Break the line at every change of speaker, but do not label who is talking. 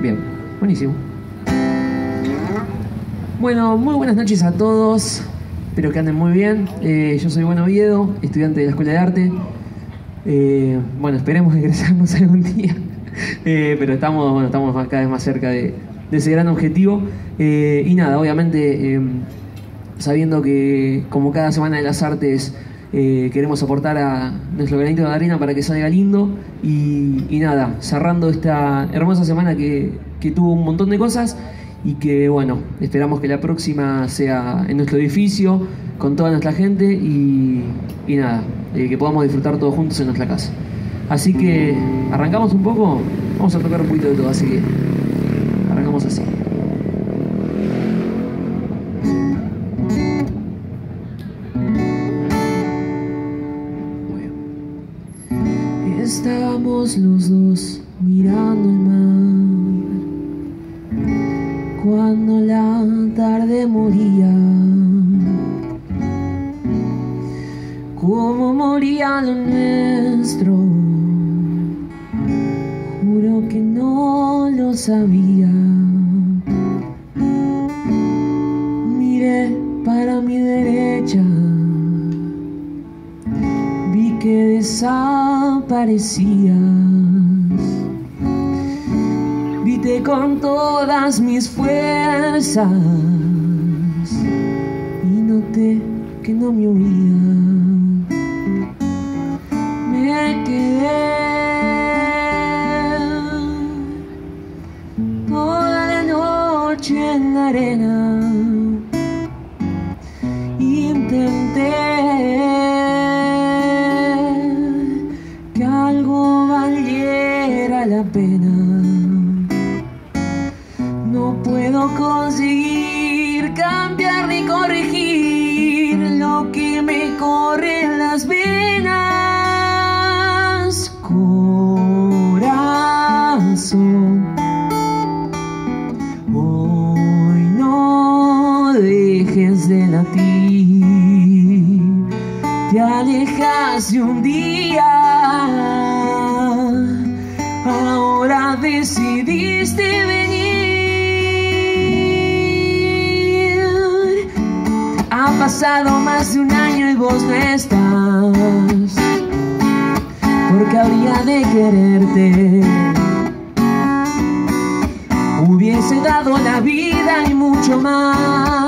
Bien, buenísimo. Bueno, muy buenas noches a todos. Espero que anden muy bien. Eh, yo soy Bueno Oviedo, estudiante de la Escuela de Arte. Eh, bueno, esperemos egresarnos algún día. Eh, pero estamos, bueno, estamos cada vez más cerca de, ese gran objetivo. Y nada, obviamente, eh, sabiendo que como cada semana de las artes eh, queremos aportar a nuestro granito de arena para que salga lindo. Y, nada, cerrando esta hermosa semana que, que tuvo un montón de cosas y que bueno, esperamos que la próxima sea en nuestro edificio, con toda nuestra gente y, y nada, eh, que podamos disfrutar todos juntos en nuestra casa. Así que arrancamos un poco, vamos a tocar un poquito de todo, así que arrancamos Estábamos los dos mirando el mar cuando la tarde moría. Como moría lo nuestro, juro que no lo sabía. Que desaparecías. Vite con todas mis fuerzas y noté que no me oía. Me quedé toda la noche en la arena. Intenté No puedo conseguir cambiar ni corregir lo que me corre en las venas. Corazón, hoy no dejes de latir. Te alejaste un día, ahora decidiste pasado más de un año y vos no estás, porque habría de quererte. Hubiese dado la vida y mucho más.